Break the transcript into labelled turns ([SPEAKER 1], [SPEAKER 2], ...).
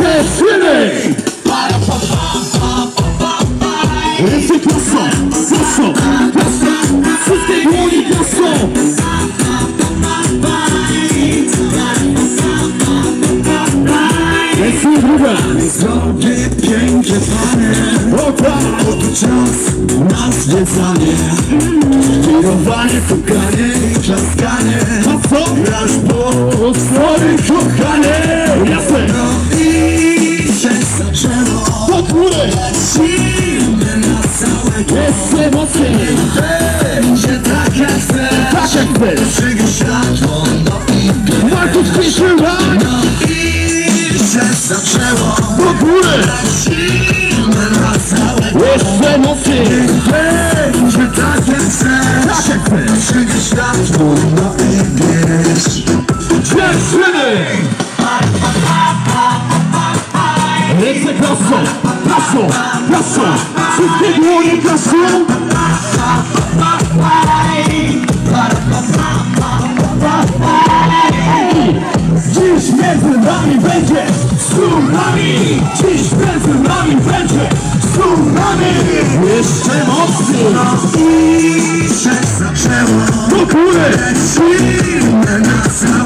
[SPEAKER 1] Cieszyny! Ręce prosto, prosto, prosto, wszystkie dłonie prosto! Ręce druga!
[SPEAKER 2] Zdrowie, pięknie, panie
[SPEAKER 1] O tak!
[SPEAKER 2] Oto czas na zwiedzanie Kierowanie, pukanie klaskanie
[SPEAKER 1] A co?
[SPEAKER 2] Aż po
[SPEAKER 1] O swoim kochanie!
[SPEAKER 2] Lecimy na całe
[SPEAKER 1] Jeszcze mocniej!
[SPEAKER 2] Będzie tak jak chcę
[SPEAKER 1] Tak jak chcesz!
[SPEAKER 2] Przyjdzie światło, no i
[SPEAKER 1] Markus Fischerman!
[SPEAKER 2] No i się zaczęło
[SPEAKER 1] Pod górę!
[SPEAKER 2] Lecimy na całe
[SPEAKER 1] Jeszcze mocniej!
[SPEAKER 2] Będzie tak jak chcę
[SPEAKER 1] Tak jak chcesz!
[SPEAKER 2] Przyjdzie światło, no i!
[SPEAKER 1] Ręce prosto, prosto, prosto, wszystkie dłonie prosto. Dziś między nami będzie tsunami, dziś między nami będzie tsunami. Jeszcze mocniej,
[SPEAKER 2] I się zaczęło
[SPEAKER 1] do góry,
[SPEAKER 2] Lecimy na całe